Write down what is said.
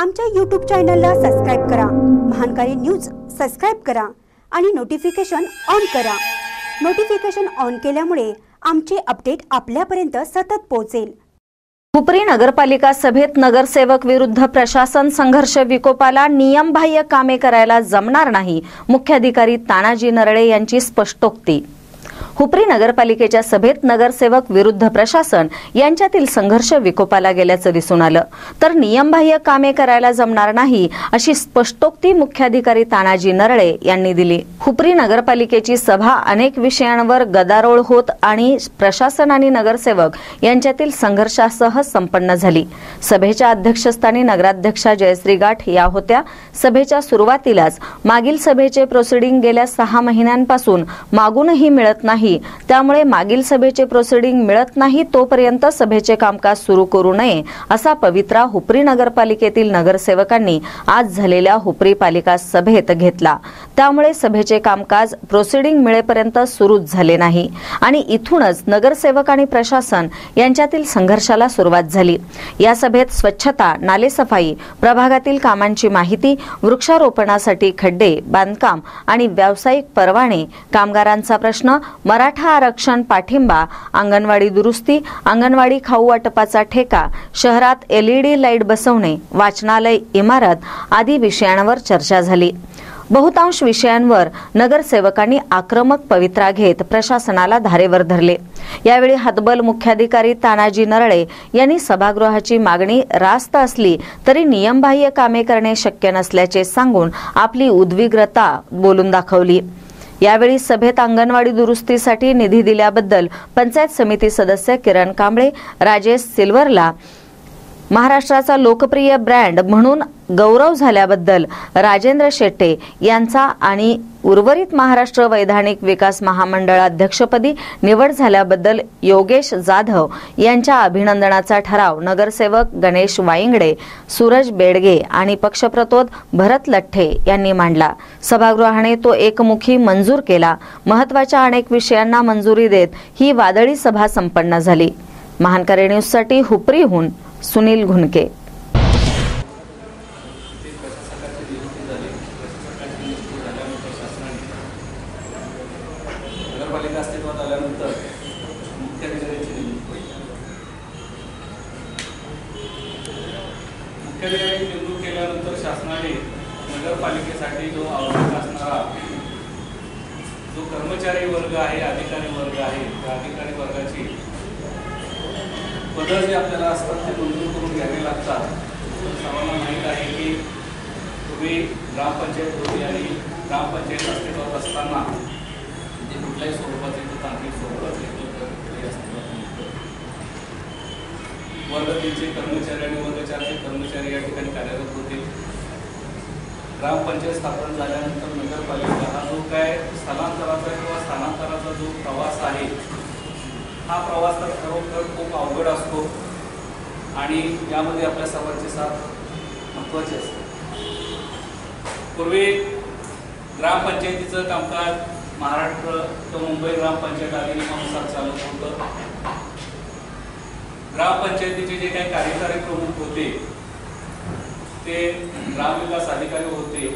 आमच्या यूट्यूब चॅनलला सबस्क्राईब करा. महानकारी न्यूज सबस्क्राईब करा आणि नोटिफिकेशन ऑन करा. नोटिफिकेशन ऑन केल्यामुळे आमचे अपडेट आपल्यापर्यंत सतत पोहोचेल. हुपरी नगरपालिका सभेत नगरसेवक विरुद्ध प्रशासन संघर्ष विकोपाला नियमबाह्य कामे करायला जमणार नाही. मुख्याधिकारी तानाजी नरळे यांची स्पष्टोक्ती. हुपरी नगरपालिकेच्या सभेत नगरसेवक विरुद्ध प्रशासन यांच्यातील संघर्ष विकोपाला गेल्याचं दिसून आलं. तर नियमबाह्य कामे करायला जमणार नाही अशी स्पष्टोक्ती मुख्याधिकारी तानाजी नरळे यांनी दिली. हुपरी नगरपालिकेची सभा अनेक विषयांवर गदारोळ होत आणि प्रशासन आणि नगरसेवक यांच्यातील संघर्षासह संपन्न झाली. सभेच्या अध्यक्षस्थानी नगराध्यक्षा जयश्री गाठ या होत्या. सभेच्या सुरुवातीलाच मागील सभेचे प्रोसिडिंग गेल्या सहा महिन्यांपासून मागूनही मिळत नाही त्यामुळे मागील सभेचे प्रोसिडिंग मिळत नाही तोपर्यंत सभेचे कामकाज सुरू करू नये असा पवित्रा हुपरी नगरपालिकेतील नगरसेवकांनी आज झालेल्या हुपरी पालिका सभेत घेतला. त्यामुळे सभेचे कामकाज प्रोसिडिंग मिळेपर्यंत सुरूच झाले नाही. आणि इथूनच नगरसेवक आणि प्रशासन यांच्यातील संघर्षाला सुरुवात झाली. या सभेत स्वच्छता नालेसफाई प्रभागातील कामांची माहिती वृक्षारोपणासाठी खड्डे बांधकाम आणि व्यावसायिक परवाने कामगारांचा प्रश्न मराठा आरक्षण पाठिंबा अंगणवाडी दुरुस्ती अंगणवाडी खाऊ वाटपाचा ठेका शहरात एलईडी लाइट बसवणे वाचनालय इमारत आदी विषयांवर चर्चा झाली. बहुतांश विषयांवर नगरसेवकांनी आक्रमक पवित्रा घेत प्रशासनाला धारेवर धरले. यावेळी हतबल मुख्याधिकारी तानाजी नरळे यांनी सभागृहाची मागणी रास्त असली तरी नियमबाह्य कामे करणे शक्य नसल्याचे सांगून आपली उद्विग्रता बोलून दाखवली. यावेळी सभेत अंगणवाडी दुरुस्तीसाठी निधी दिल्याबद्दल पंचायत समिती सदस्य किरण कांबळे राजेश सिल्वरला महाराष्ट्राचा लोकप्रिय ब्रँड म्हणून गौरव झाल्याबद्दल राजेंद्र शेट्टे यांचा आणि उर्वरित महाराष्ट्र वैधानिक विकास महामंडळ अध्यक्षपदी निवड झाल्याबद्दल योगेश जाधव यांच्या अभिनंदनाचा ठराव नगरसेवक गणेश वाईंगडे सूरज बेडगे आणि पक्षप्रतोद भरत लठ्ठे यांनी मांडला. सभागृहाने तो एकमुखी मंजूर केला. महत्त्वाच्या अनेक विषयांना मंजुरी देत ही वादळी सभा संपन्न झाली. महानकरे न्यूजसाठी हुपरीहून सुनील घुनके. मुख्याधिकारी नेमणूक केल्यानंतर शासनाने नगरपालिकेसाठी जो आवश्यक असणारा जो कर्मचारी वर्ग आहे अधिकारी वर्ग आहे त्या अधिकारी वर्गाची बदल जे आपल्याला असतात ते मंजूर करून घ्यावे लागतात. सर्वांना माहीत आहे की पूर्वी ग्रामपंचायत होती आणि ग्रामपंचायत अस्तित्वात असताना ते कुठल्याही स्वरूपाचे ते तांत्रिक स्वरूपाचे कुठल्याही अस्तित्वात वर्ग कर्मचारी आणि वर्ग कर्मचारी या ठिकाणी कार्यरत होते. ग्रामपंचायत स्थापन झाल्यानंतर नगरपालिका हा जो काय स्थलांतराचा किंवा स्थानांतराचा जो प्रवास आहे हा प्रवास तर खरोखर खूप अवघड असतो आणि यामध्ये आपल्या सर्वांची साथ महत्त्वाची असते. पूर्वी ग्रामपंचायतीचं कामकाज महाराष्ट्र किंवा मुंबई ग्रामपंचायत अधिनियमानुसार चालत होतं. ग्रामपंचायतीचे जे काही कार्यकारी प्रमुख होते ते ग्रामविकास अधिकारी होते